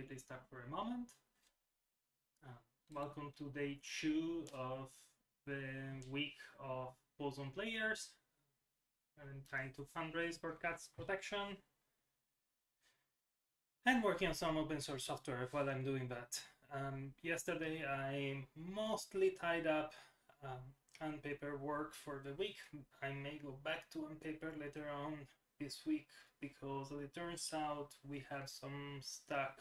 completely stuck for a moment. Uh, welcome to day two of the week of Pawsome Players. I'm trying to fundraise for cats protection and working on some open source software while I'm doing that. Um, yesterday I mostly tied up um, paper work for the week. I may go back to unpaper later on this week because it turns out we have some stuck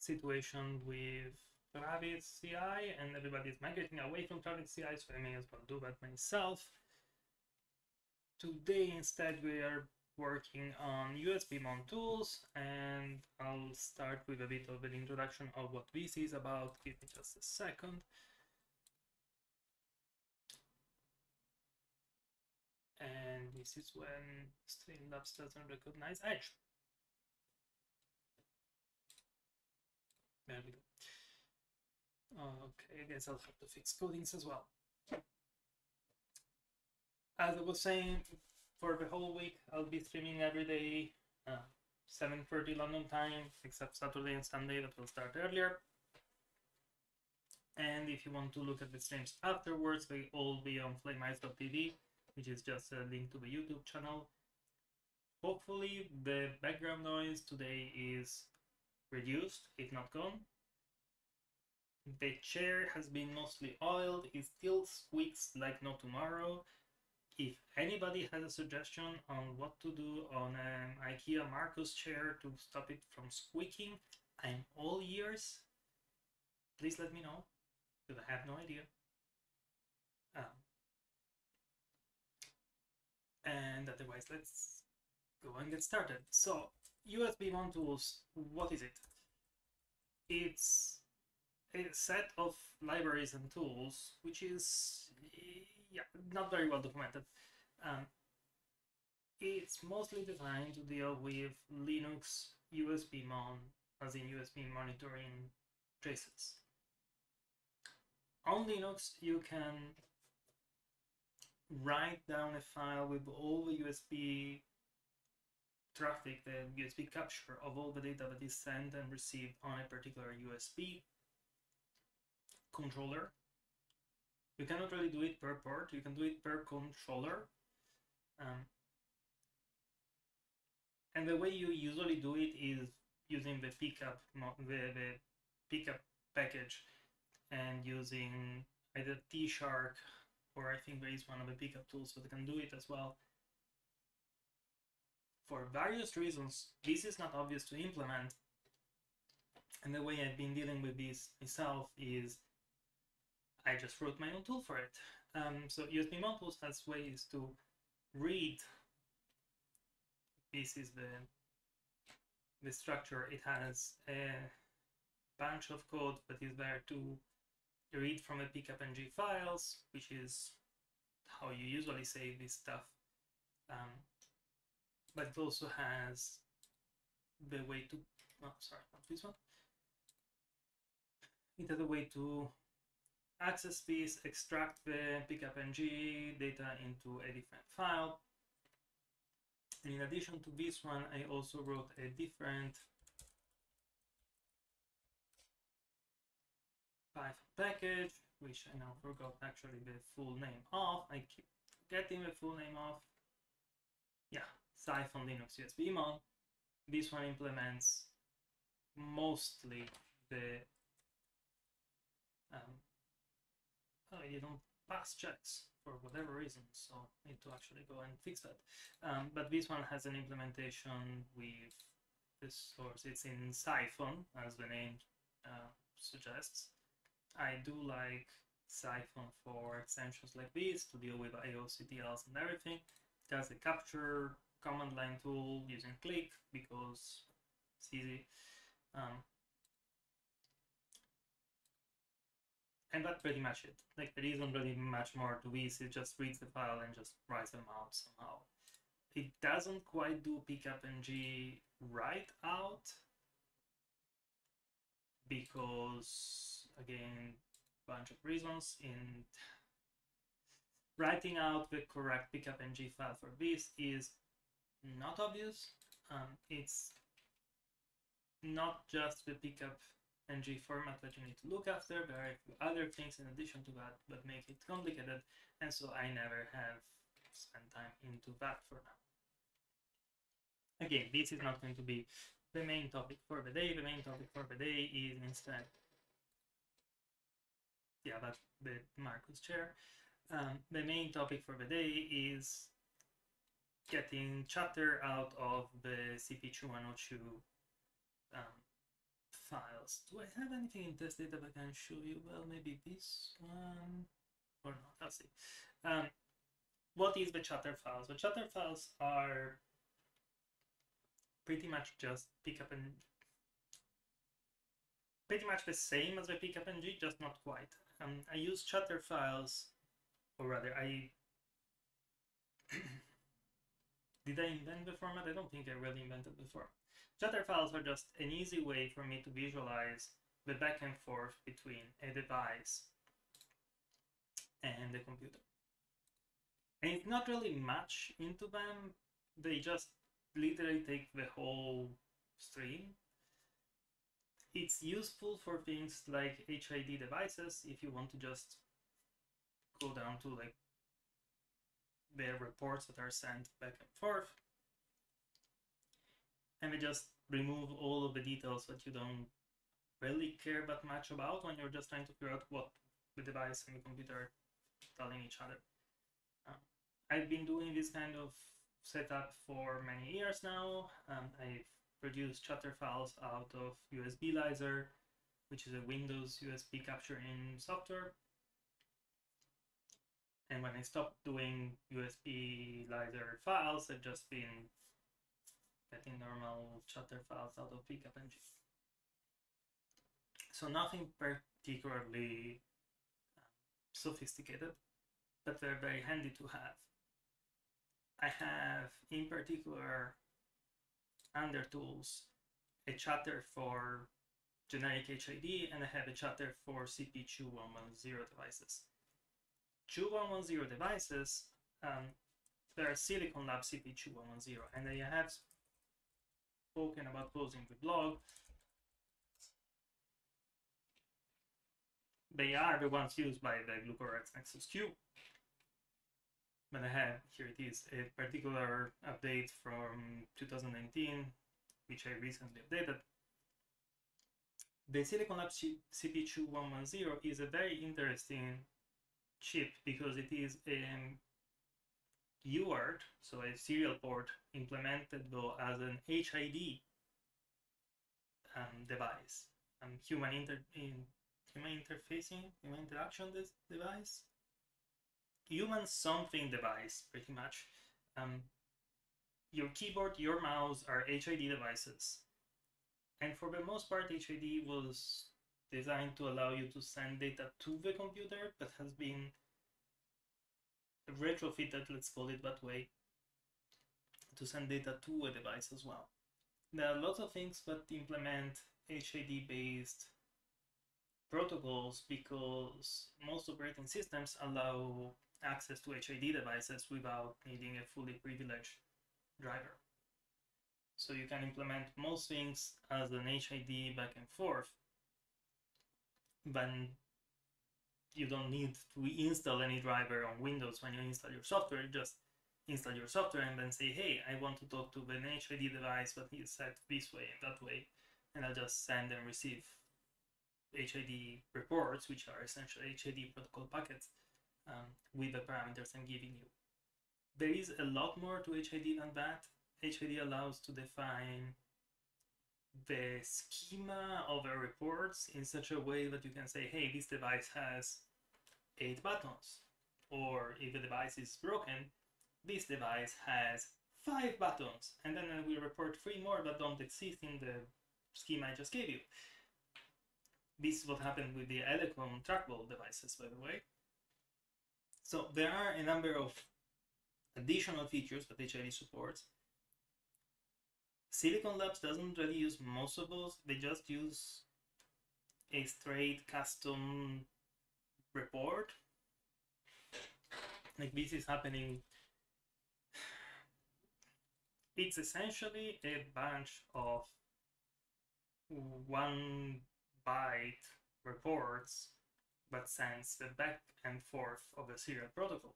situation with Travis CI and everybody is migrating away from Travis CI, so I may as well do that myself. Today instead we are working on USBmon tools and I'll start with a bit of an introduction of what this is about. Give me just a second. And this is when Streamlabs doesn't recognize Edge. There we go. Okay, I guess I'll have to fix codings as well. As I was saying, for the whole week, I'll be streaming every day, uh, 7.30 London time, except Saturday and Sunday that will start earlier. And if you want to look at the streams afterwards, they all be on flameeyes.tv which is just a link to the YouTube channel. Hopefully the background noise today is reduced, if not gone. The chair has been mostly oiled, it still squeaks like no tomorrow. If anybody has a suggestion on what to do on an IKEA Markus chair to stop it from squeaking, I'm all ears. Please let me know, because I have no idea. Um, and otherwise let's go and get started. So USBmon tools, what is it? It's a set of libraries and tools which is yeah not very well documented. Um, it's mostly designed to deal with Linux USB USBmon, as in USB monitoring traces. On Linux, you can write down a file with all the USB traffic, the USB capture of all the data that is sent and received on a particular USB controller. You cannot really do it per port, you can do it per controller. Um, and the way you usually do it is using the pcap, the, the pcap package and using either T-Shark or I think there is one of the pcap tools that can do it as well. For various reasons, this is not obvious to implement. And the way I've been dealing with this myself is I just wrote my own tool for it. Um, so USBmon tools has ways to read. This is the the structure. It has a bunch of code that is there to read from a pcapng files, which is how you usually save this stuff. Um, but it also has the way to, oh, sorry, not this one. It has a way to access this, extract the pcapng data into a different file. And in addition to this one, I also wrote a different Python package, which I now forgot actually the full name of. I keep getting the full name of. Yeah, Cython Linux USB USBmon. This one implements mostly the um, oh, you don't pass checks for whatever reason, so I need to actually go and fix that. Um, but this one has an implementation with this source. It's in Cython, as the name uh, suggests. I do like Cython for extensions like this to deal with IOCTLs and everything. There's a capture command line tool using click because it's easy. Um, and that's pretty much it. Like there isn't really much more to this, it just reads the file and just writes them out somehow. It doesn't quite do pcap pcapng write out because again bunch of reasons in writing out the correct pcap pcapng file for this is not obvious um, it's not just the pickup ng format that you need to look after, there are other things in addition to that that make it complicated, and so I never have spent time into that for now. Again, this is not going to be the main topic for the day. The main topic for the day is instead, yeah, that's the Markus chair. Um, the main topic for the day is getting chatter out of the CP2102 um, files. Do I have anything in test data that I can show you? Well, maybe this one or not. I'll see. Um, what is the chatter files? The chatter files are pretty much just pcap and pretty much the same as the pcapng, just not quite. Um, I use chatter files, or rather, I did I invent the format? I don't think I really invented the. Chatter files are just an easy way for me to visualize the back and forth between a device and the computer. And it's not really much into them, they just literally take the whole stream. It's useful for things like HID devices if you want to just go down to like the reports that are sent back and forth and we just remove all of the details that you don't really care that much about when you're just trying to figure out what the device and the computer are telling each other. Um, I've been doing this kind of setup for many years now. Um, I've produced chatter files out of USBlyzer, which is a Windows USB capturing software. And when I stopped doing USB USBlyzer files, I've just been getting normal chatter files out of PcapNG. So nothing particularly um, sophisticated, but they're very handy to have. I have, in particular, under tools, a chatter for generic HID, and I have a chatter for CP2110 devices. 2110 devices, um, there are Silicon Lab CP2110, and I have spoken about closing the blog, they are the ones used by the GlucoRx Nexus Q. But I have, here it is, a particular update from 2019, which I recently updated. The Silicon Labs CP2110 is a very interesting chip because it is a UART, so a serial port implemented though as an HID um, device, um, human inter in human interfacing, human interaction this device, human something device, pretty much. Um, your keyboard, your mouse are HID devices, and for the most part, HID was designed to allow you to send data to the computer, but has been retrofitted, let's call it that way, to send data to a device as well. There are lots of things that implement HID based protocols because most operating systems allow access to HID devices without needing a fully privileged driver. So you can implement most things as an HID back and forth, but you don't need to install any driver on Windows when you install your software. Just install your software and then say, hey, I want to talk to an HID device, but it's set this way and that way. And I'll just send and receive HID reports, which are essentially HID protocol packets um, with the parameters I'm giving you. There is a lot more to HID than that. HID allows to define the schema of a reports in such a way that you can say, hey, this device has eight buttons. Or if the device is broken, this device has five buttons. And then I will report three more that don't exist in the schema I just gave you. This is what happened with the Elecom trackball devices, by the way. So there are a number of additional features that HID supports Silicon Labs doesn't really use most of those. They just use a straight custom report. Like this is happening. It's essentially a bunch of one byte reports but sends the back and forth of the serial protocol.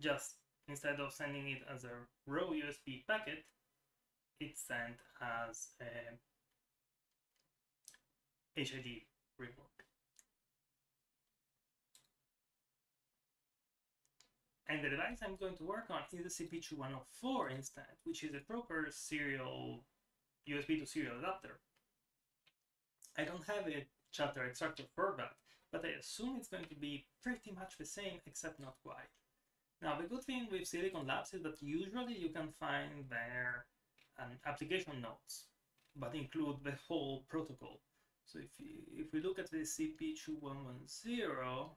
Just instead of sending it as a raw USB packet, it's sent as a HID report. And the device I'm going to work on is the CP2104 instead, which is a proper serial USB to serial adapter. I don't have a chatter extractor for that, but I assume it's going to be pretty much the same, except not quite. Now, the good thing with Silicon Labs is that usually you can find their um, application notes, but include the whole protocol. So if, you, if we look at the CP2110,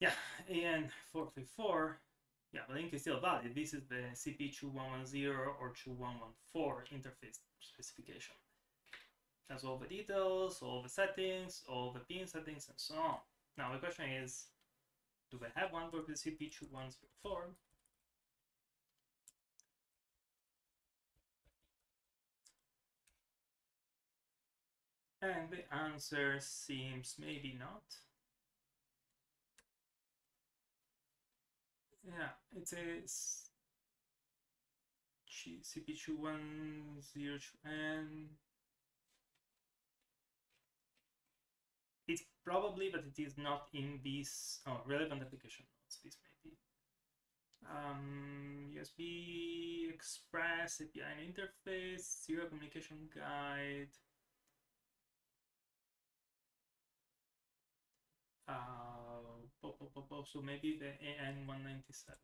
yeah, AN434, yeah, the link is still valid. This is the CP2110 or 2114 interface specification. Has all the details, all the settings, all the pin settings, and so on. Now the question is, do they have one for the CP2104? And the answer seems maybe not. Yeah, it is CP2102N. It's probably, but it is not in these oh, relevant application notes. This may be. Um, USB Express API interface, serial communication guide. Uh, so maybe the AN197.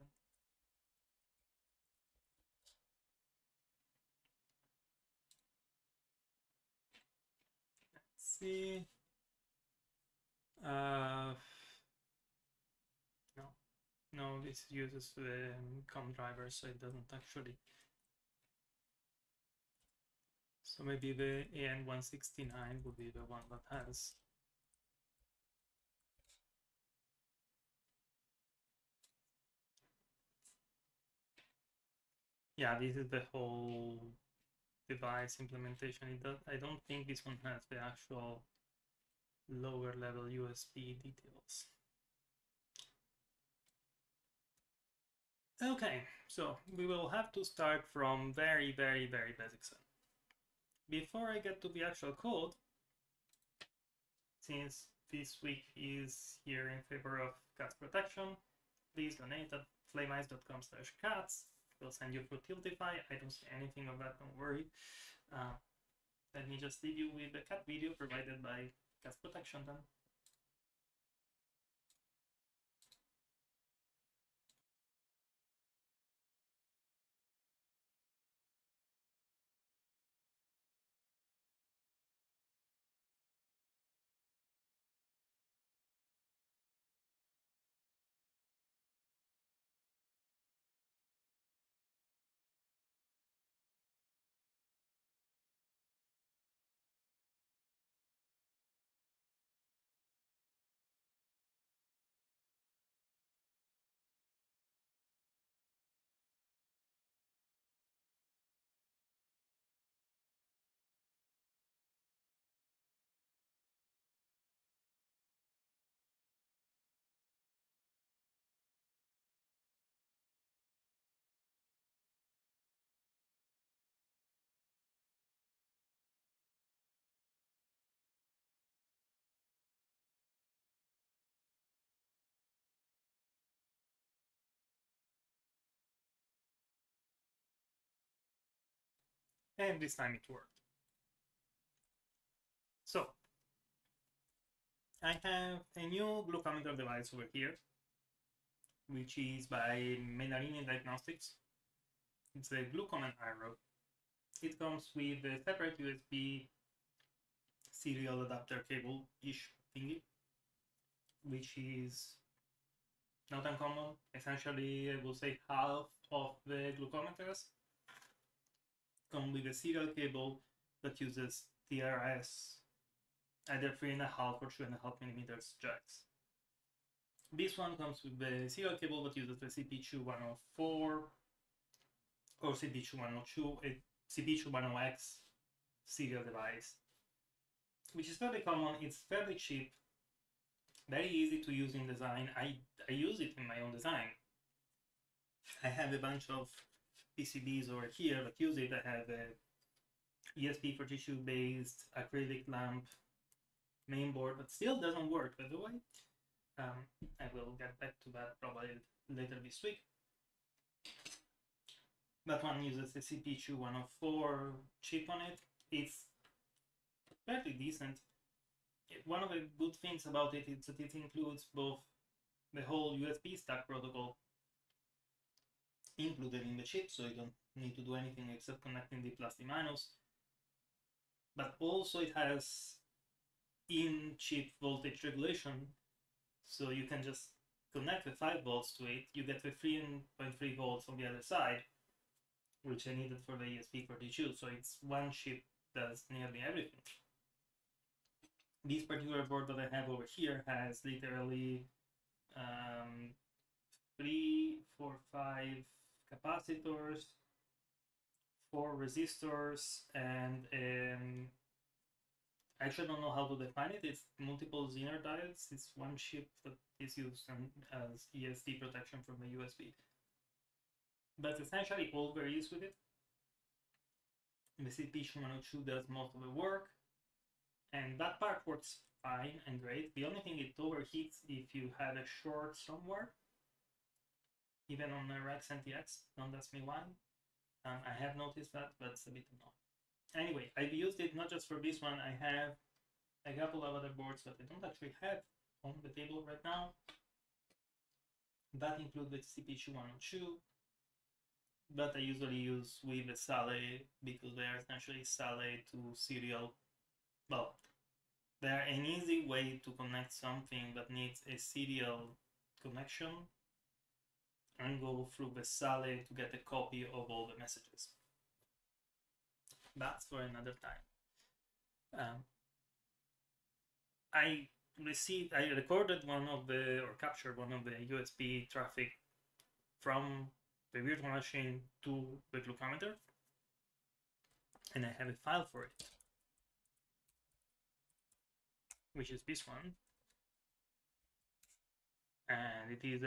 Let's see. Uh, no, no, this uses the COM driver, so it doesn't actually. So maybe the AN169 would be the one that has yeah, this is the whole device implementation. It does, I don't think this one has the actual lower level USB details. Okay, so we will have to start from very, very, very basic. Before I get to the actual code, since this week is here in favor of cats protection, please donate at flameeyes.com slash cats will send you through Tiltify. I don't see anything of that, don't worry. Uh, let me just leave you with the cat video provided by Cat Protection then. And this time it worked. So, I have a new glucometer device over here, which is by Menarini Diagnostics. It's a GlucoMen areo. It comes with a separate USB serial adapter cable-ish thingy, which is not uncommon. Essentially, I will say half of the glucometers come with a serial cable that uses TRS, either 3.5 or 2.5 millimeters jacks. This one comes with the serial cable that uses the CP2104 or CP2102. It CP210X serial device, which is fairly common. It's fairly cheap, very easy to use in design. I, I use it in my own design. I have a bunch of PCBs over here use it. I have a ESP32 based acrylic lamp mainboard, but still doesn't work, by the way. Um, I will get back to that probably later this week. That one uses a CP2 chip on it. It's fairly decent. One of the good things about it is that it includes both the whole USB stack protocol included in the chip, so you don't need to do anything except connecting the minus. But also it has in-chip voltage regulation, so you can just connect the 5 volts to it, you get the 3.3 volts on the other side, which I needed for the ESP32, so it's one chip does nearly everything. This particular board that I have over here has literally um, three, four, five capacitors, four resistors, and um, I actually don't know how to define it. It's multiple Zener diodes. It's one chip that is used and as ESD protection from the USB. But essentially all there is with it. The CP102 does most of the work, and that part works fine and great. The only thing it overheats if you have a short somewhere, even on NTX, don't ask me why. Um, I have noticed that, but it's a bit annoying. Anyway, I've used it not just for this one, I have a couple of other boards that I don't actually have on the table right now. That include the CP2 but I usually use with the SALE because they are essentially SALE to serial. Well, they are an easy way to connect something that needs a serial connection and go through the SALE to get a copy of all the messages. That's for another time. Um, I received, I recorded one of the, or captured one of the USB traffic from the virtual machine to the glucometer, and I have a file for it, which is this one, and it is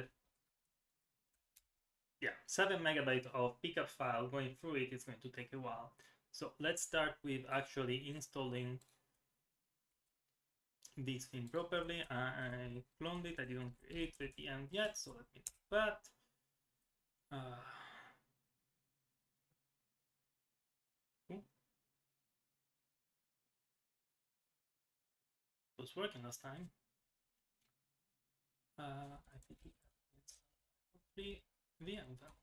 yeah, 7 megabyte of pcap file going through it is going to take a while. So let's start with actually installing this thing properly. I cloned it, I didn't create the VM yet, so let me do that. Uh, was working last time. Uh, I think it's Though.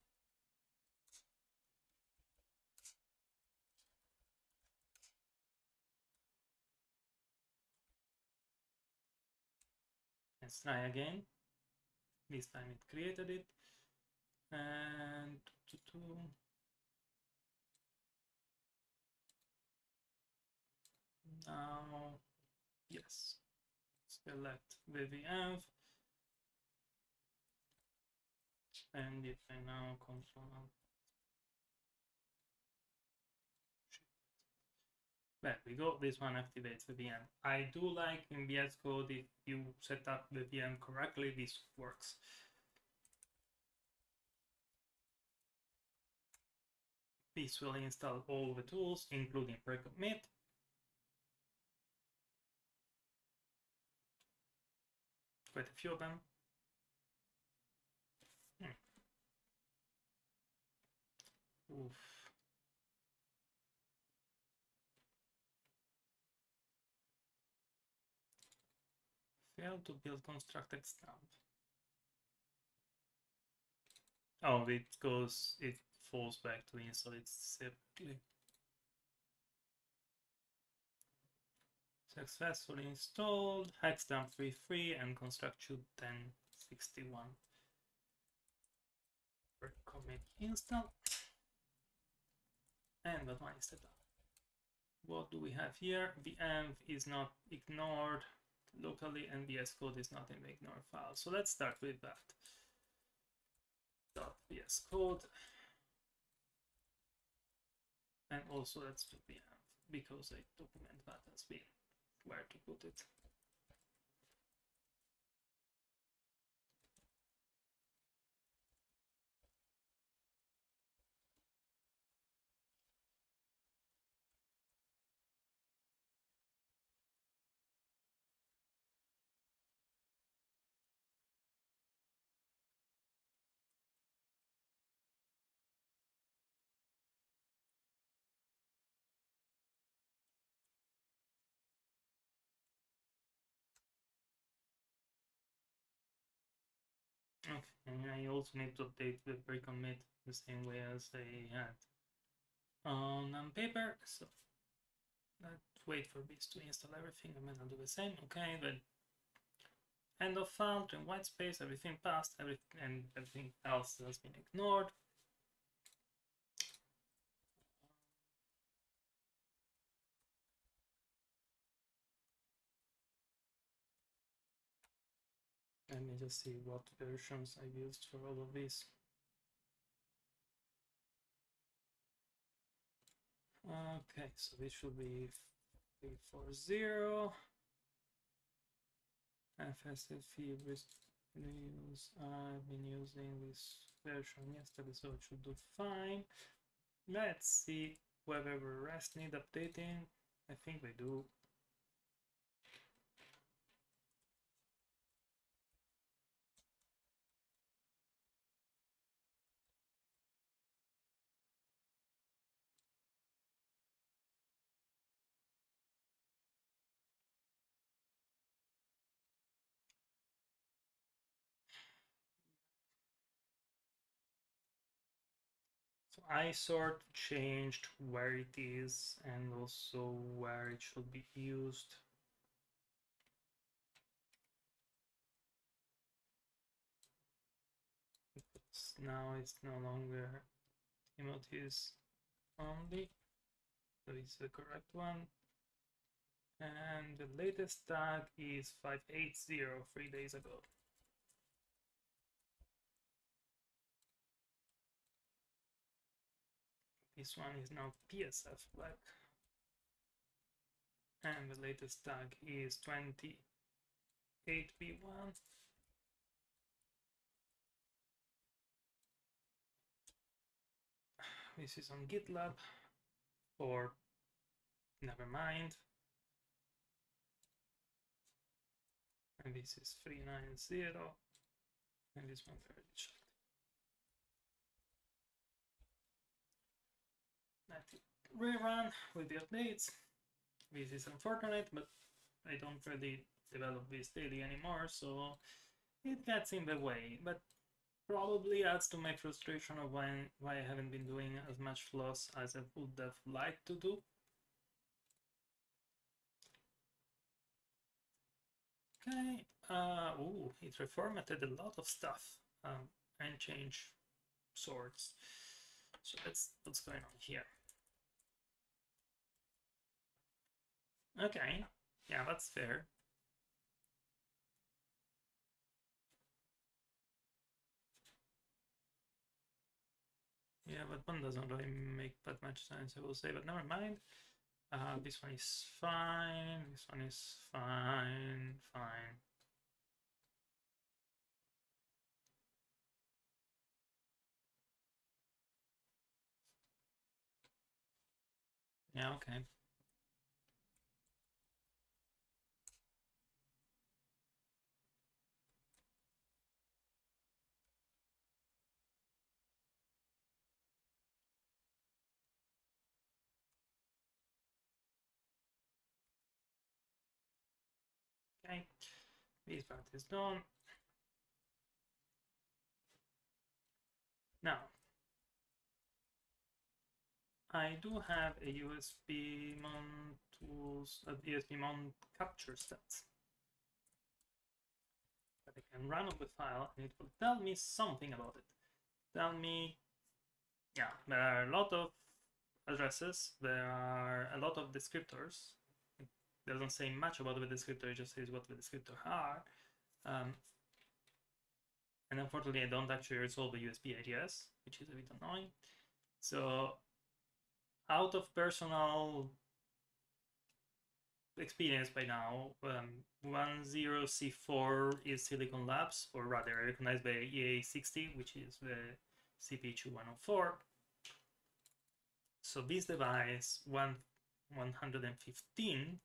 Let's try again. This time it created it. And now, yes, select VVF. And if I now control There we go, this one activates the VM. I do like in VS Code if you set up the VM correctly, this works. This will install all the tools, including pre-commit. Quite a few of them. Oof. fail to build constructed stamp. Oh, it goes, it falls back to install it separately. Successfully installed, Hexdump 3.3 and construct 1061. Commit install. And that one is set up. What do we have here? The env is not ignored locally and VS Code is not in the ignore file. So let's start with that. Dot VS Code. And also that's what we have because I document that as well where to put it. And I also need to update the pre-commit the same way as I had on um, paper. So let's wait for this to install everything. I'm gonna do the same. Okay, then end of file, in white space, everything passed, everything and everything else has been ignored. Let me just see what versions I've used for all of these. Okay, so this should be 340. FSFE reuse. I've been using this version yesterday, so it should do fine. Let's see whether the rest need updating. I think they do. I sort changed where it is and also where it should be used. Now it's no longer emojis only. So it's the correct one. And the latest tag is 580 three days ago. this one is now PSF black. And the latest tag is 28B1. This is on GitLab or never mind. And this is 390 and this one 30 rerun with the updates. This is unfortunate, but I don't really develop this daily anymore, so it gets in the way. But probably adds to my frustration of why, why I haven't been doing as much floss as I would have liked to do. Okay, uh, ooh, it reformatted a lot of stuff um, and changed sorts. So that's what's going on here. Okay, yeah, that's fair. Yeah, but one doesn't really make that much sense, I will say, but never mind. Uh, this one is fine, this one is fine, fine. Yeah, okay. This part is done. Now, I do have a USBmon tools, a USBmon capture stats that I can run on the file and it will tell me something about it. Tell me, yeah, there are a lot of addresses, there are a lot of descriptors, doesn't say much about the descriptor, it just says what the descriptor are. Um, and unfortunately, I don't actually resolve the USB IDS, which is a bit annoying. So out of personal experience by now, um, 10C4 is Silicon Labs, or rather recognized by EA60, which is the CP2104. So this device, one, 115,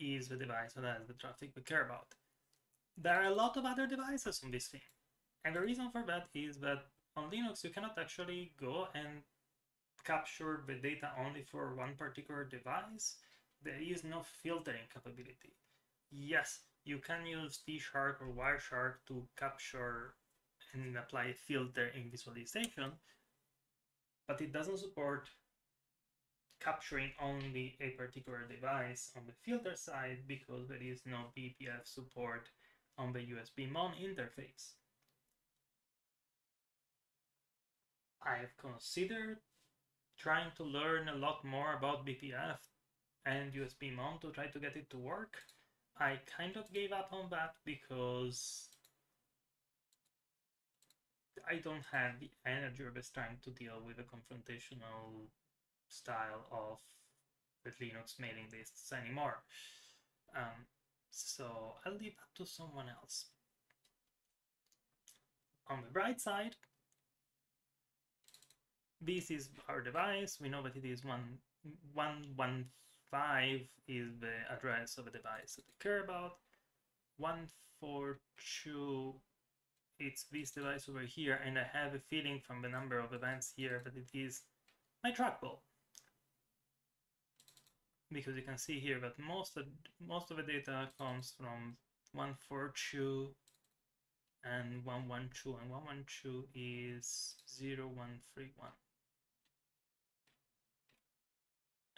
is the device that has the traffic we care about. There are a lot of other devices on this thing. And the reason for that is that on Linux, you cannot actually go and capture the data only for one particular device. There is no filtering capability. Yes, you can use T-Shark or Wireshark to capture and apply a filter in visualization, but it doesn't support capturing only a particular device on the filter side because there is no BPF support on the USB MON interface. I've considered trying to learn a lot more about BPF and USB MON to try to get it to work. I kind of gave up on that because I don't have the energy or the time to deal with a confrontational style of with Linux mailing lists anymore. Um, so I'll leave that to someone else. On the bright side, this is our device. We know that it is one one one five is the address of the device that we care about. One four two it's this device over here, and I have a feeling from the number of events here that it is my trackball. Because you can see here that most of most of the data comes from 142 and 112, and 112 is 0131.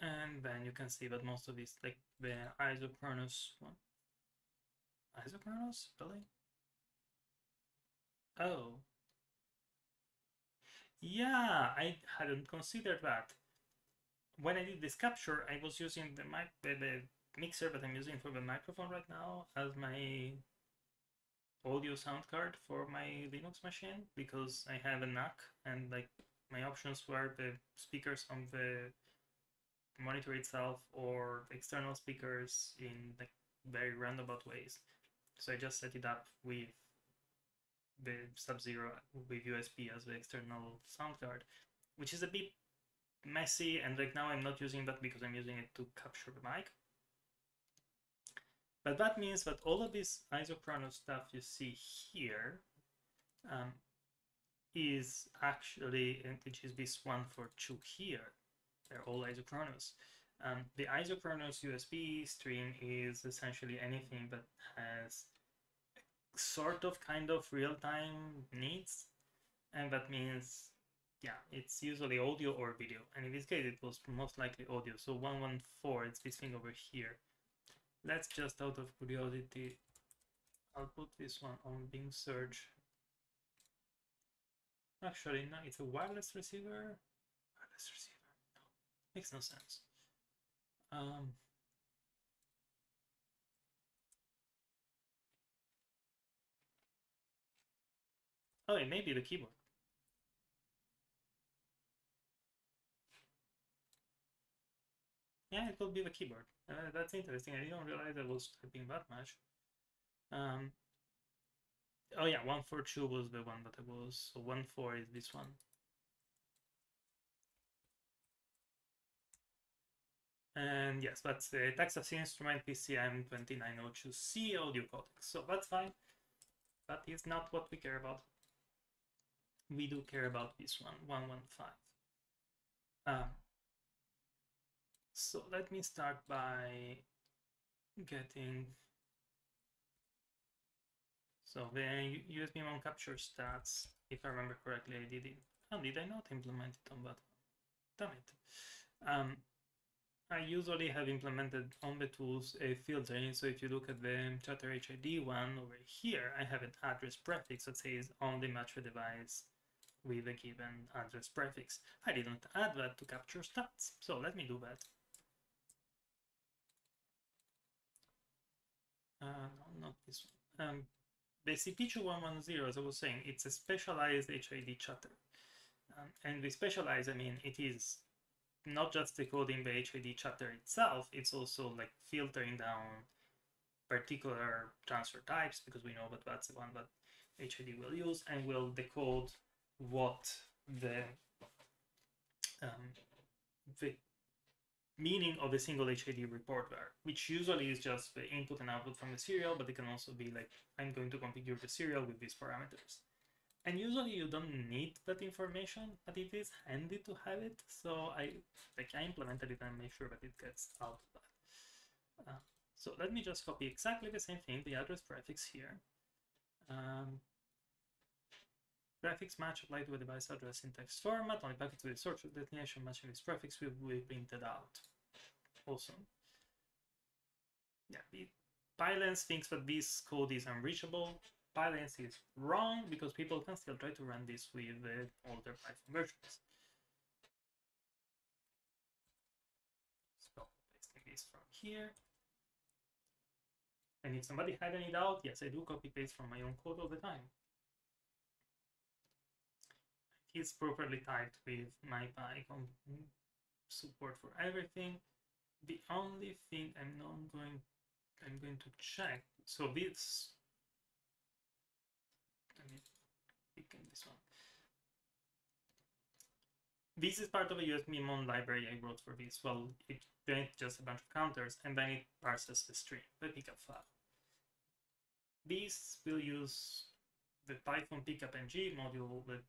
And then you can see that most of these, like the isochronous one. Isochronous? Really? Oh. Yeah, I hadn't considered that. When I did this capture, I was using the mic, the, the mixer that I'm using for the microphone right now as my audio sound card for my Linux machine because I have a NUC and like my options were the speakers on the monitor itself or external speakers in like very roundabout ways. So I just set it up with the Sub-Zero with USB as the external sound card, which is a bit messy and right now I'm not using that because I'm using it to capture the mic. But that means that all of this isochronous stuff you see here um, is actually, which is this one for two here, they're all isochronous. Um, the isochronous USB stream is essentially anything that has sort of kind of real-time needs and that means yeah it's usually audio or video. And in this case it was most likely audio. So 114 it's this thing over here. Let's just out of curiosity I'll put this one on Bing search. Actually no it's a wireless receiver. Wireless receiver No, Makes no sense. Um, oh, it may be the keyboard. Yeah, it could be the keyboard. Uh, that's interesting. I didn't realize I was typing that much. Um, oh yeah, 142 was the one that I was, so 14 is this one. And yes, that's the Texas Instrument PCM 2902C audio codec. So that's fine. That is not what we care about. We do care about this one, 115. Um, so let me start by getting so the USB MON capture stats, if I remember correctly, I did it. Oh, did I not implement it on that? Damn it. Um, I usually have implemented on the tools a filtering. So if you look at the Chatter HID one over here, I have an address prefix that says only match the device with a given address prefix. I didn't add that to capture stats, so let me do that. Uh, no, not this one. Um, the CP2110, as I was saying, it's a specialized HID chatter. Um, and with specialized, I mean it is not just decoding the HID chapter itself, it's also like filtering down particular transfer types because we know that that's the one that HID will use and will decode what the um, the meaning of a single HID report were, which usually is just the input and output from the serial, but it can also be like, I'm going to configure the serial with these parameters. And usually you don't need that information, but it is handy to have it. So I like I implemented it and make sure that it gets out of that. Uh, so let me just copy exactly the same thing, the address prefix here. Um, prefix match applied to a device address in text format. Only packets with source destination matching this prefix will be printed out. Awesome. Yeah, Pylance thinks that this code is unreachable. Pylance is wrong because people can still try to run this with uh, the older Python versions. So pasting this from here. And if somebody had any doubt, yes, I do copy paste from my own code all the time. It's properly typed with MyPy support for everything. The only thing I'm not going I'm going to check. So this let me pick this one. This is part of a USBmon library I wrote for this. Well, it generates just a bunch of counters and then it parses the string, the pcap file. This will use the Python pcapng module, the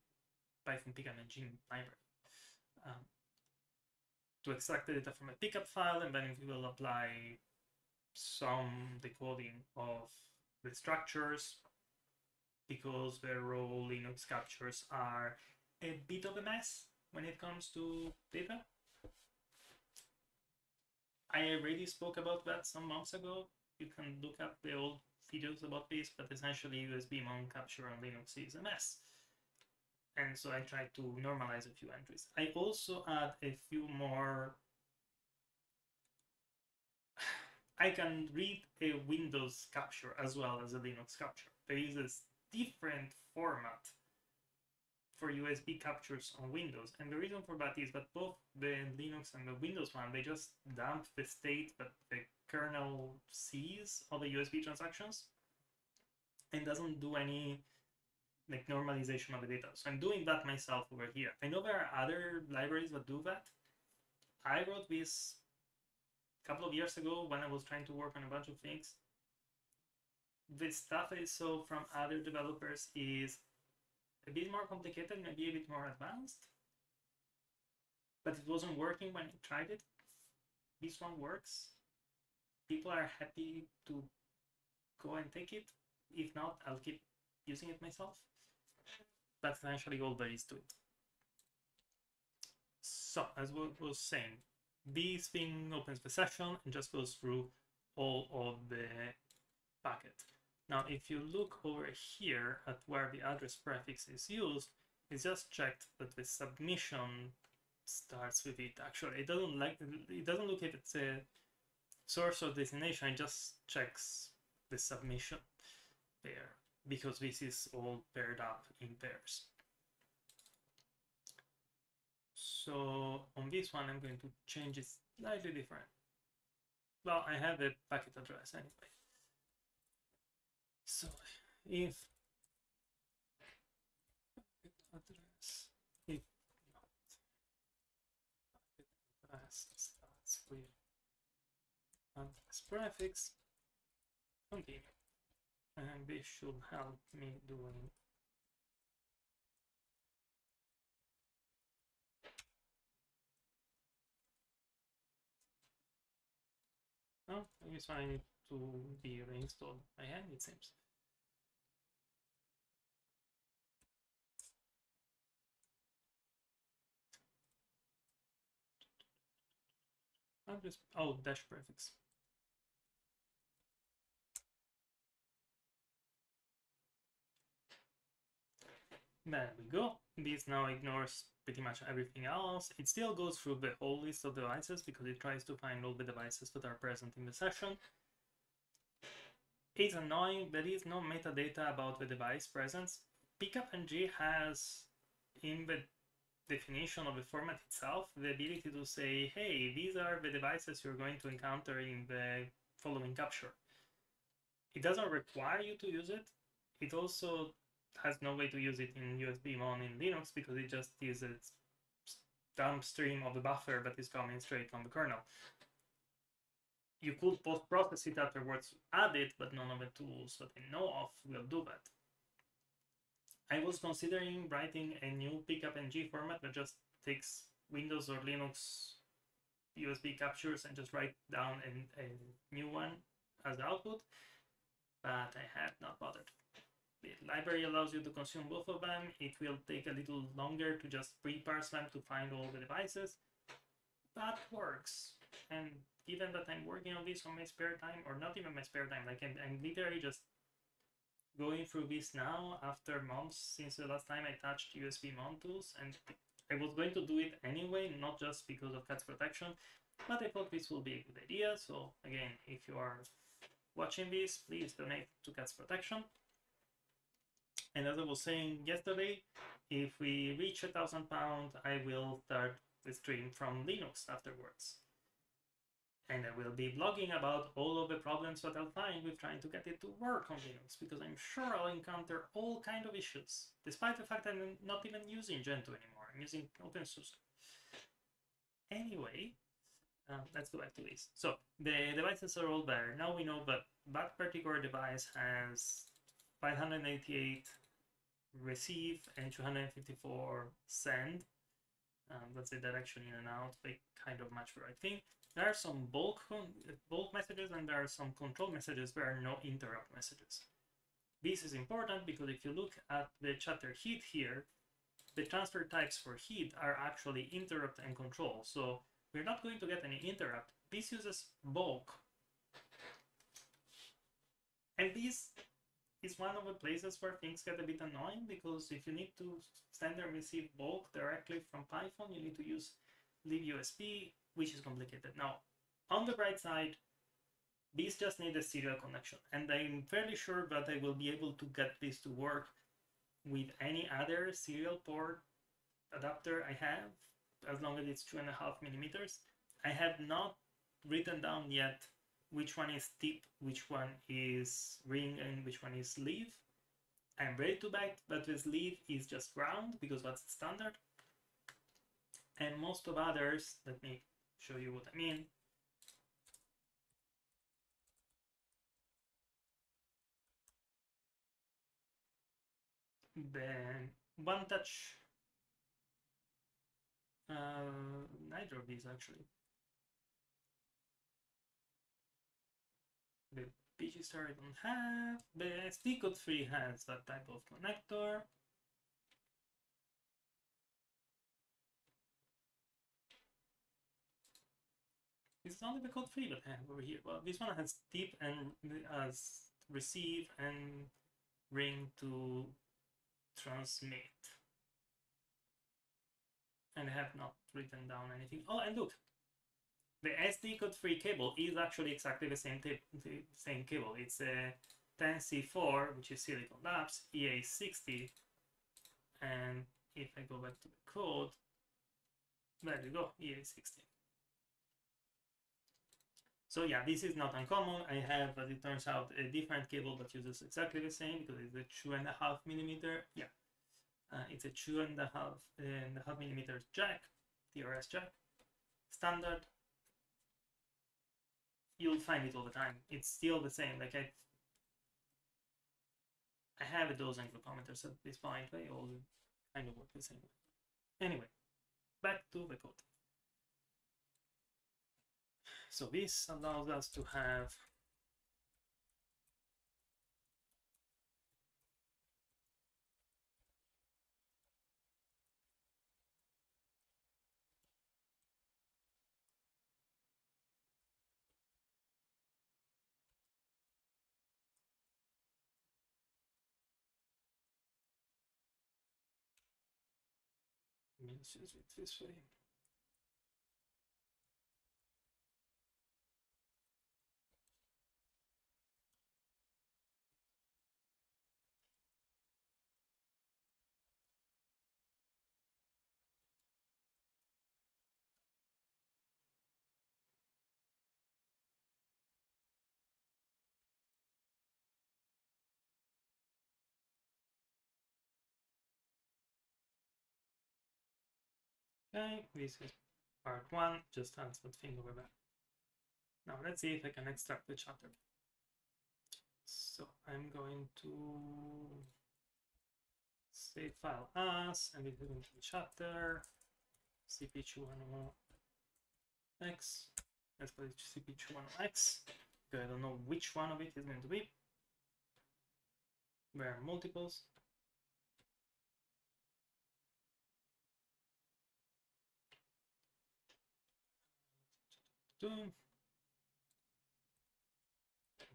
Python pcapng library, um, to extract the data from a pcap file, and then we will apply some decoding of the structures because the raw Linux captures are a bit of a mess when it comes to data. I already spoke about that some months ago. You can look up the old videos about this, but essentially USBmon capture on Linux is a mess. And so I try to normalize a few entries. I also add a few more I can read a Windows capture as well as a Linux capture. There is a different format for USB captures on Windows. And the reason for that is that both the Linux and the Windows one, they just dump the state that the kernel sees of the USB transactions and doesn't do any like normalization of the data. So I'm doing that myself over here. I know there are other libraries that do that. I wrote this a couple of years ago when I was trying to work on a bunch of things. The stuff I saw from other developers is a bit more complicated, maybe a bit more advanced. But it wasn't working when I tried it. This one works. People are happy to go and take it. If not, I'll keep using it myself. That's essentially all there is to it. So, as I was saying, this thing opens the session and just goes through all of the packet. Now, if you look over here at where the address prefix is used, it's just checked that the submission starts with it. Actually, it doesn't like it doesn't look if it's a source or destination. It just checks the submission pair because this is all paired up in pairs. So on this one, I'm going to change it slightly different. Well, I have the packet address anyway. So if packet address, if not, packet address starts with address prefix, continue. Uh, and this should help me doing Oh, I guess I need to be reinstalled hand, it seems. Just, oh, dash prefix. There we go. This now ignores pretty much everything else. It still goes through the whole list of devices because it tries to find all the devices that are present in the session. It's annoying, there is no metadata about the device presence. PcapNG has in the definition of the format itself, the ability to say, hey, these are the devices you're going to encounter in the following capture. It doesn't require you to use it. It also has no way to use it in USBmon in Linux because it just uses dump stream of the buffer that is coming straight from the kernel. You could post-process it afterwards, add it, but none of the tools that I know of will do that. I was considering writing a new pcapng format that just takes Windows or Linux USB captures and just write down a, a new one as the output, but I have not bothered. The library allows you to consume both of them. It will take a little longer to just pre-parse them to find all the devices. That works. And given that I'm working on this on my spare time, or not even my spare time, like I'm, I'm literally just going through this now after months since the last time I touched USBmon tools, and I was going to do it anyway, not just because of CATS protection, but I thought this will be a good idea. So again, if you are watching this, please donate to CATS protection. And as I was saying yesterday, if we reach a thousand pound, I will start the stream from Linux afterwards. And I will be blogging about all of the problems that I'll find with trying to get it to work on Linux, because I'm sure I'll encounter all kind of issues, despite the fact that I'm not even using Gentoo anymore. I'm using OpenSUSE. Anyway, uh, let's go back to this. So the devices are all there. Now we know that that particular device has 588 receive and 254 send. Um, that's the direction in and out. They kind of match the right thing. There are some bulk bulk messages and there are some control messages where are no interrupt messages. This is important because if you look at the chatter HID here, the transfer types for HID are actually interrupt and control. So we're not going to get any interrupt. This uses bulk. And this is one of the places where things get a bit annoying because if you need to send and receive bulk directly from Python, you need to use libUSB, which is complicated. Now, on the bright side, these just need a serial connection, and I'm fairly sure that I will be able to get this to work with any other serial port adapter I have, as long as it's two and a half millimeters. I have not written down yet which one is tip, which one is ring, and which one is sleeve. I'm ready to bet, but the sleeve is just round because that's standard. And most of others, let me show you what I mean. Then one touch, uh, neither of these actually. The BGStar I don't have. The SD CodeFree has that type of connector. It's only the CodeFree that I have over here. Well, this one has tip and as receive and ring to transmit. And I have not written down anything. Oh, and look, the SD CodeFree cable is actually exactly the same, the same cable. It's a 10C4, which is Silicon Labs, EA60. And if I go back to the code, there you go, EA60. So yeah, this is not uncommon. I have, as it turns out, a different cable that uses exactly the same because it's a two and a half millimeter. Yeah, uh, it's a two and a half and a half millimeters jack, TRS jack, standard you'll find it all the time. It's still the same. Like I, I have a dozen glucometers at this point. They all kind of work the same way. Anyway, back to the code. So this allows us to have Mentions it this way. Okay, this is part one, just transport thing over there. Now let's see if I can extract the chatter. So I'm going to save file as, and it's going to be chatter, cp210x, let's call it cp210x, because I don't know which one of it is going to be. There are multiples.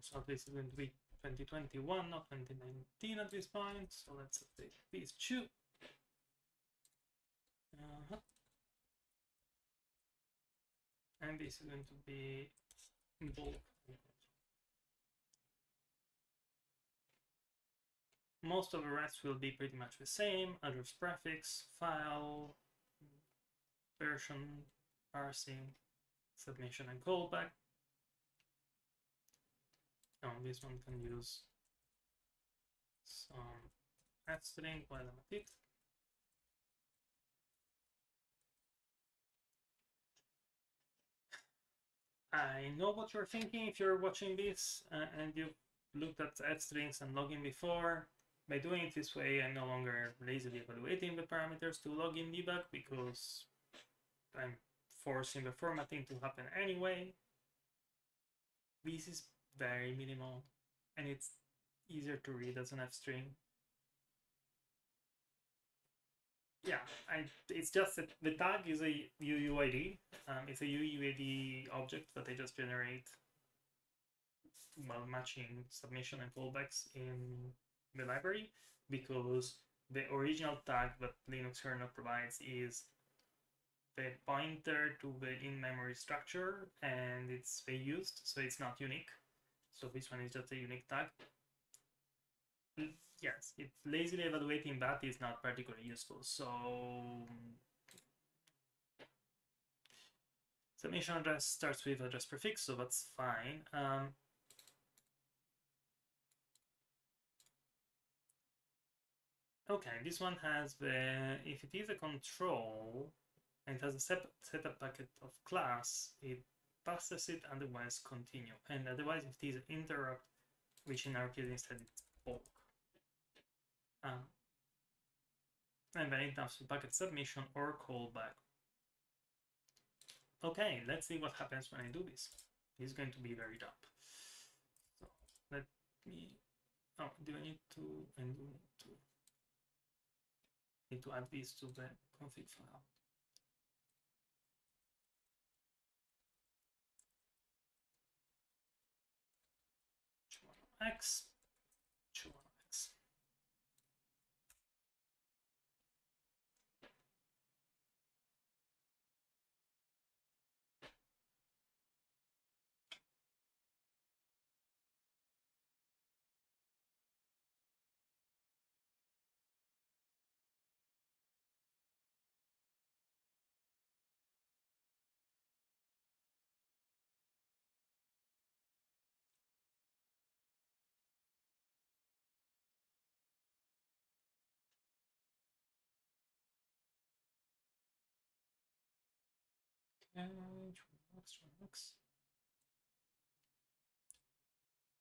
So this is going to be 2021, not 2019 at this point. So let's update these two. Uh -huh. And this is going to be bulk. Most of the rest will be pretty much the same. Address prefix, file, version, parsing, submission and callback. Now this one can use some string while I'm. I know what you're thinking if you're watching this uh, and you've looked at F strings and logging before. By doing it this way, I'm no longer lazily evaluating the parameters to logging debug because I'm forcing the formatting to happen anyway. This is very minimal and it's easier to read as an F string. Yeah, I, it's just that the tag is a UUID. Um, it's a UUID object that I just generate while matching submission and callbacks in the library because the original tag that Linux kernel provides is the pointer to the in-memory structure and it's used, so it's not unique. So this one is just a unique tag. Yes, it's lazily evaluating that is not particularly useful. So submission address starts with address prefix, so that's fine. Um, okay, this one has the, if it is a control, and it has a setup, setup packet of class, it passes it, and otherwise continue. And otherwise, if it is interrupt, which in our case instead it's bulk. Um, and then it does the packet submission or callback. Okay, let's see what happens when I do this. It's going to be very dumb. So let me. Oh, do I need to? I do need to. Need to add this to the config file. X, X, X.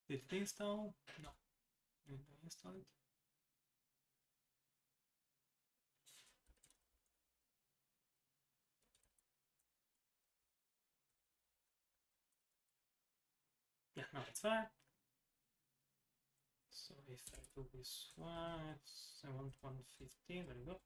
Did it install? No. Did I install it? Yeah, no, it's fine. So if I do this one, it's 115, there we go.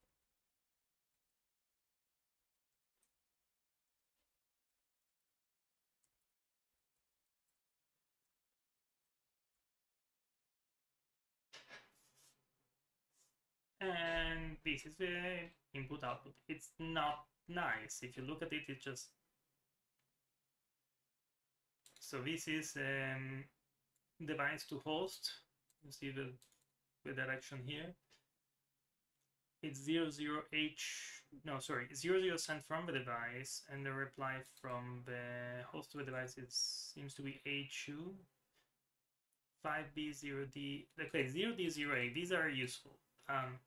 And this is the input output. It's not nice. If you look at it, it's just so this is um, device to host. You see the, the direction here. It's 00H, no, sorry, 00 sent from the device, and the reply from the host to the device it seems to be H2, 5B0D, okay, 0D0A, these are useful. Um,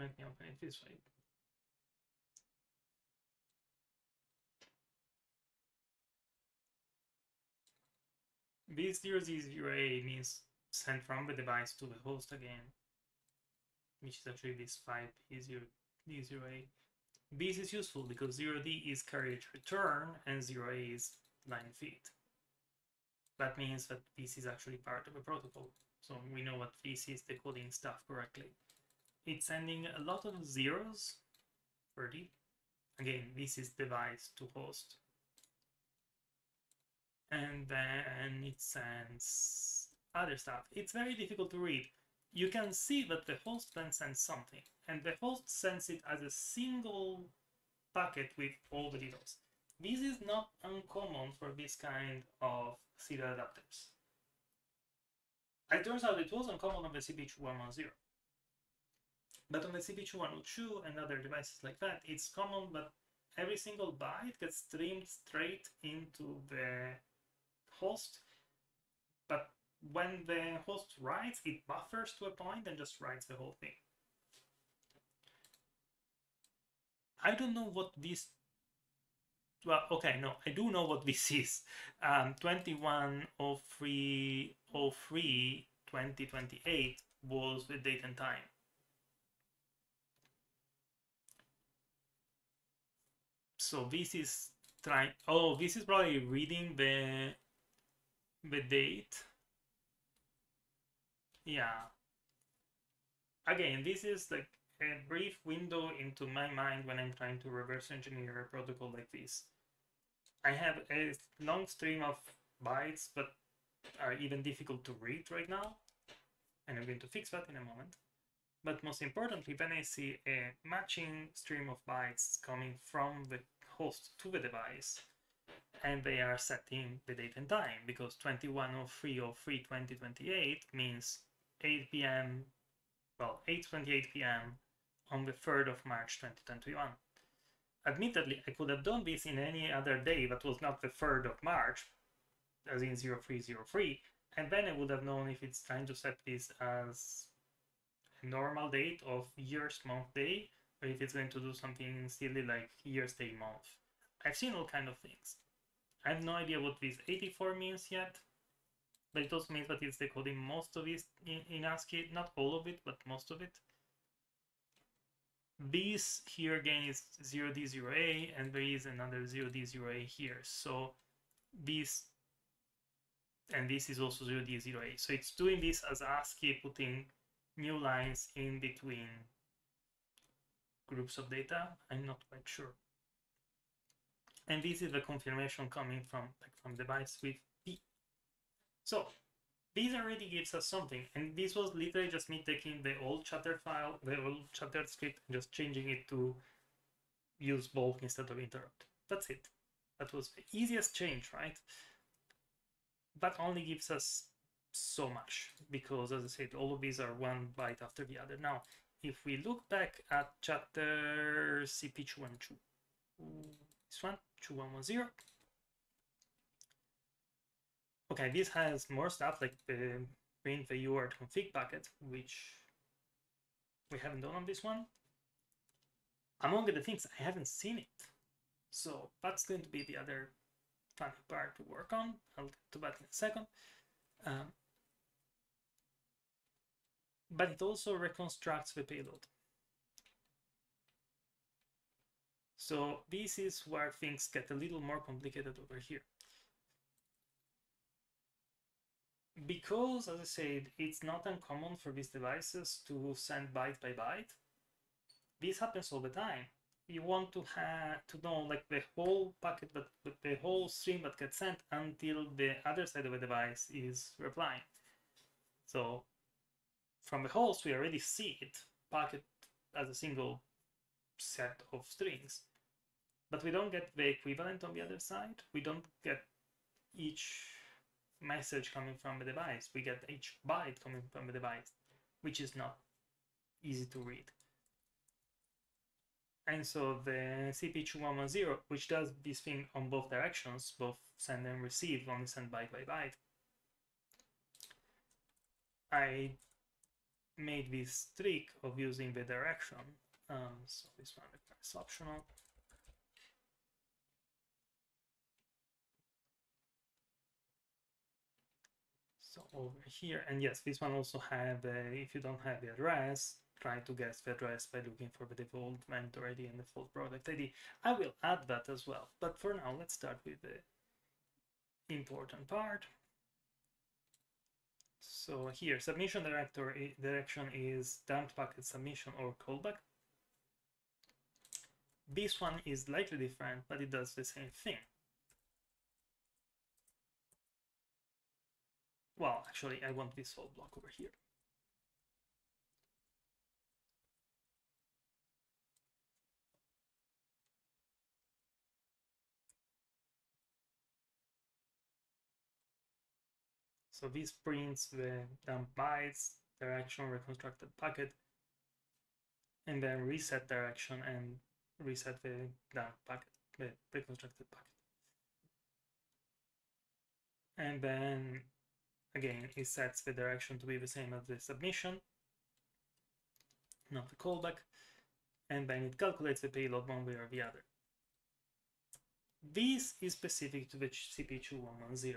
Open it this way. B0Z0A means sent from the device to the host again, which is actually this 5B0A. This is useful because 0D is carriage return and 0A is line feed. That means that this is actually part of a protocol. So we know what this is decoding stuff correctly. It's sending a lot of zeros, 30. Again, this is device to host. And then it sends other stuff. It's very difficult to read. You can see that the host then sends something, and the host sends it as a single packet with all the details. This is not uncommon for this kind of serial adapters. It turns out it was uncommon on the CP2110. But on the CP2102 and other devices like that, it's common but every single byte gets streamed straight into the host. But when the host writes, it buffers to a point and just writes the whole thing. I don't know what this well, okay, no, I do know what this is. Um, 210303 2028 was the date and time. So this is trying, oh, this is probably reading the, the date. Yeah. Again, this is like a brief window into my mind when I'm trying to reverse engineer a protocol like this. I have a long stream of bytes, but are even difficult to read right now. And I'm going to fix that in a moment. But most importantly, when I see a matching stream of bytes coming from the host to the device, and they are setting the date and time, because 210303 2028 means 8 p.m., well, 8.28 p.m. on the 3rd of March 2021. Admittedly, I could have done this in any other day that was not the 3rd of March, as in 0303, and then I would have known if it's trying to set this as a normal date of years, month, day, or if it's going to do something silly like years, day, month. I've seen all kind of things. I have no idea what this 84 means yet, but it also means that it's decoding most of it in, in ASCII, not all of it, but most of it. This here again is 0D0A, and there is another 0D0A here. So this, and this is also 0D0A. So it's doing this as ASCII, putting new lines in between groups of data. I'm not quite sure. And this is the confirmation coming from like from device with P. So this already gives us something. And this was literally just me taking the old chatter file, the old chatter script, and just changing it to use bulk instead of interrupt. That's it. That was the easiest change, right? That only gives us so much because, as I said, all of these are one byte after the other. Now, if we look back at chatter CP212, this one, 2110, Okay, this has more stuff like the print the UART config packet, which we haven't done on this one. Among the things, I haven't seen it. So that's going to be the other funny part to work on. I'll get to that in a second. Um, but it also reconstructs the payload. So this is where things get a little more complicated over here. because, as I said, it's not uncommon for these devices to send byte by byte, this happens all the time. You want to have to know like the whole packet, but the whole stream that gets sent until the other side of the device is replying. So from the host, we already see it packet as a single set of strings, but we don't get the equivalent on the other side. We don't get each message coming from the device. We get each byte coming from the device, which is not easy to read. And so the CP2110, which does this thing on both directions, both send and receive, only send byte by byte. I made this trick of using the direction. Um, so this one is optional. So over here, and yes, this one also have, if you don't have the address, try to guess the address by looking for the default vendor ID and default product ID. I will add that as well, but for now, let's start with the important part. So here, submission director eh, direction is dumped packet submission or callback. This one is slightly different, but it does the same thing. Well, actually, I want this whole block over here. So this prints the dump bytes, direction, reconstructed packet, and then reset direction and reset the dump packet, the reconstructed packet. And then again, it sets the direction to be the same as the submission, not the callback, and then it calculates the payload one way or the other. This is specific to the CP2110.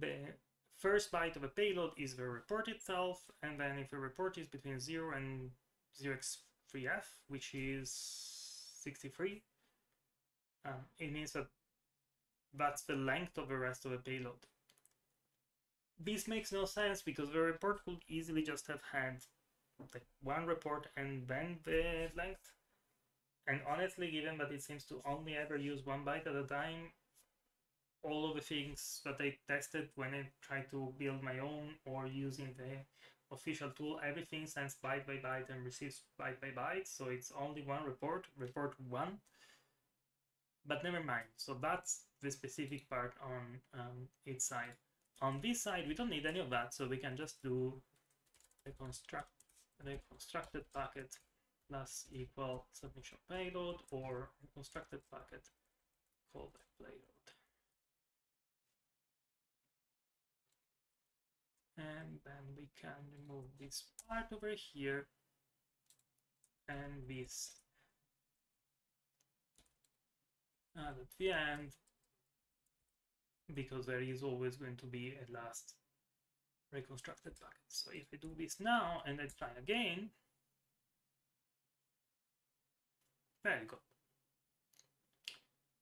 The first byte of a payload is the report itself, and then if the report is between 0 and 0x3f, which is 63, um, it means that that's the length of the rest of the payload. This makes no sense because the report could easily just have had like one report and then the length. And honestly, given that it seems to only ever use one byte at a time, all of the things that I tested when I tried to build my own or using the official tool, everything sends byte by byte and receives byte by byte. So it's only one report, report one. But never mind. So that's the specific part on um, its side. On this side, we don't need any of that. So we can just do reconstruct reconstructed packet plus equal submission payload or reconstructed packet callback payload. And then we can remove this part over here and this at the end because there is always going to be a last reconstructed packet. So if I do this now and I try again, very good.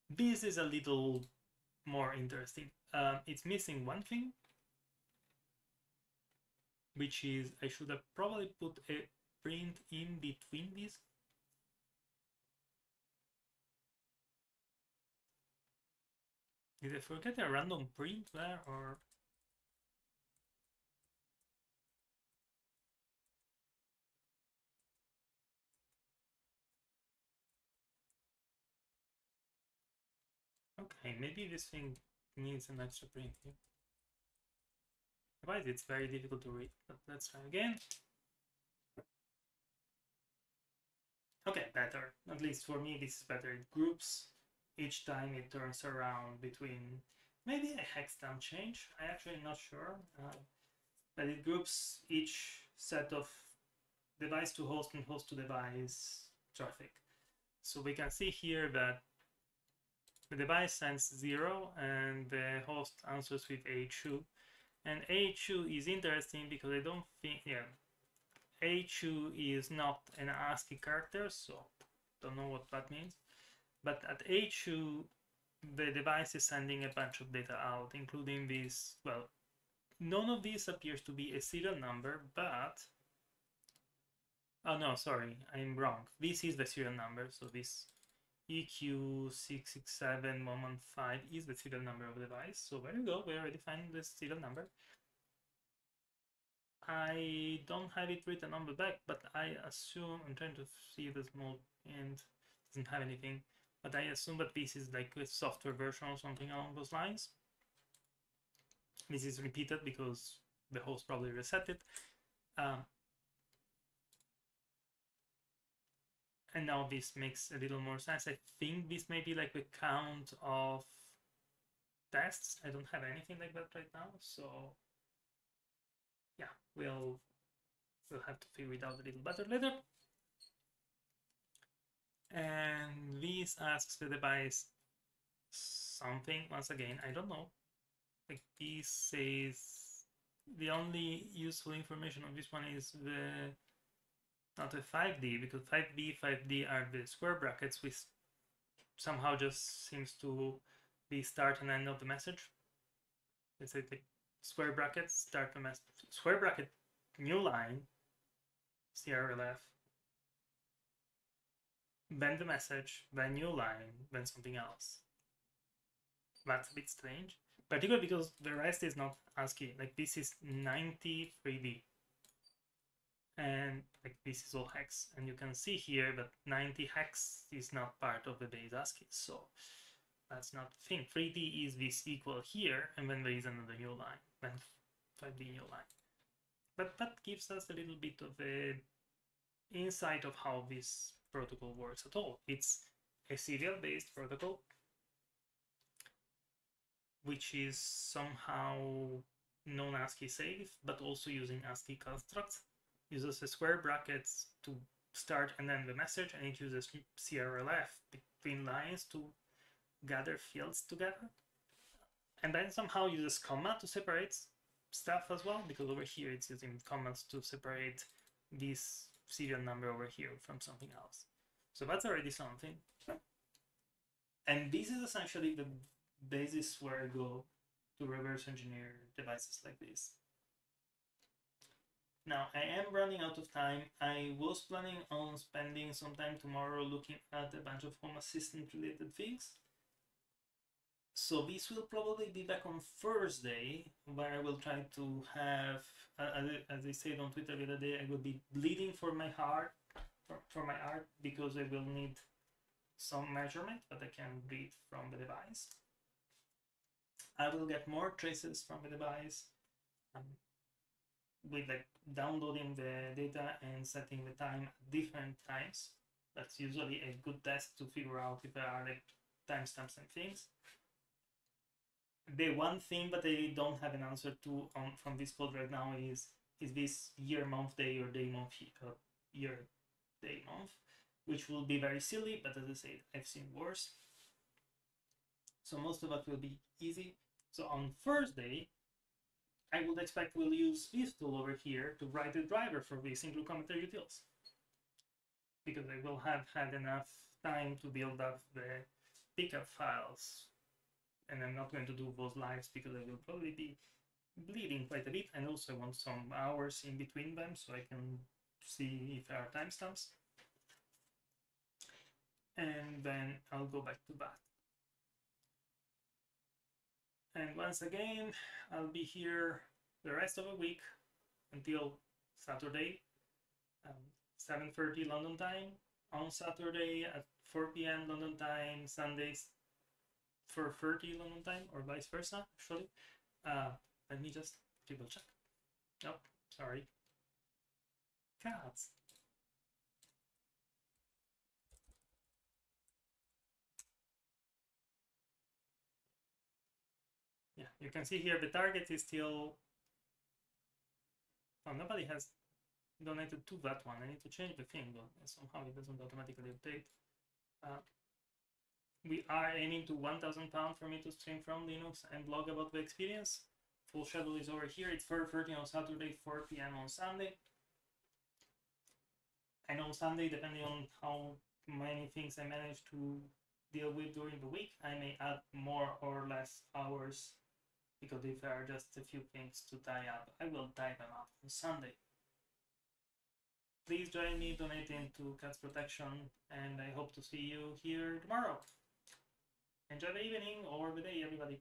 This is a little more interesting. Um, it's missing one thing, which is I should have probably put a print in between these. Did I forget a random print there or? Okay, maybe this thing needs an extra print here. Otherwise, it's very difficult to read, but let's try again. Okay, better. At least for me, this is better. It groups each time it turns around between maybe a hex dump change. I actually not sure, uh, but it groups each set of device to host and host to device traffic. So we can see here that the device sends zero and the host answers with A2 and A2 is interesting because I don't think, yeah, A2 is not an ASCII character, so don't know what that means. But at A2, the device is sending a bunch of data out, including this, well, none of this appears to be a serial number, but, oh no, sorry, I'm wrong. This is the serial number, so this EQ667115 is the serial number of the device. So there you go, we already find the serial number. I don't have it written on the back, but I assume, I'm trying to see the small and doesn't have anything, but I assume that this is like a software version or something along those lines. This is repeated because the host probably reset it. Um, and now this makes a little more sense. I think this may be like the count of tests. I don't have anything like that right now, so yeah, we'll We'll have to figure it out a little better later. And this asks the device something once again, I don't know. Like this says the only useful information on this one is the not a 5D because 5B, 5D are the square brackets which somehow just seems to be start and end of the message. It's a like square brackets start the message. Square bracket new line CRLF then the message, then new line, then something else. That's a bit strange, particularly because the rest is not ASCII. Like this is 93D, and like this is all hex. And you can see here that 90 hex is not part of the base ASCII, so that's not the thing. 3D is this equal here, and then there is another new line, then 5D new line. But that gives us a little bit of a insight of how this protocol works at all. It's a serial-based protocol, which is somehow non-ASCII safe, but also using ASCII constructs. Uses a square brackets to start and end the message, and it uses CRLF between lines to gather fields together. And then somehow uses comma to separate stuff as well, because over here it's using commas to separate this serial number over here from something else. So that's already something. And this is essentially the basis where I go to reverse engineer devices like this. Now, I am running out of time. I was planning on spending some time tomorrow looking at a bunch of Home Assistant related things. So this will probably be back on Thursday, where I will try to have, as I said on Twitter the other day, I will be bleeding for my heart, for, my art, because I will need some measurement that I can read from the device. I will get more traces from the device with like downloading the data and setting the time at different times. That's usually a good test to figure out if there are like timestamps and things the one thing that I don't have an answer to on from this code right now is is this year, month, day, or day, month, uh, year, day, month, which will be very silly, but as I said, I've seen worse. So most of it will be easy. So on Thursday, I would expect we'll use this tool over here to write the driver for this in glucometerutils. Because I will have had enough time to build up the pcap files. And I'm not going to do those lives because I will probably be bleeding quite a bit. And also I want some hours in between them so I can see if there are timestamps. And then I'll go back to that and once again I'll be here the rest of the week until Saturday um, 7.30 London time on Saturday at 4 p.m. London time Sundays for 30 London time or vice versa, actually. Uh, let me just double check. Oh, sorry. Cats. Yeah, you can see here the target is still... Oh, nobody has donated to that one. I need to change the thing, but somehow it doesn't automatically update. Uh, we are aiming to 1000 pounds for me to stream from Linux and blog about the experience. Full schedule is over here. It's 4.30 on Saturday, 4 p.m. on Sunday. And on Sunday, depending on how many things I manage to deal with during the week, I may add more or less hours because if there are just a few things to tie up, I will tie them up on Sunday. Please join me donating to Cats Protection and I hope to see you here tomorrow. Enjoy the evening or the day, everybody.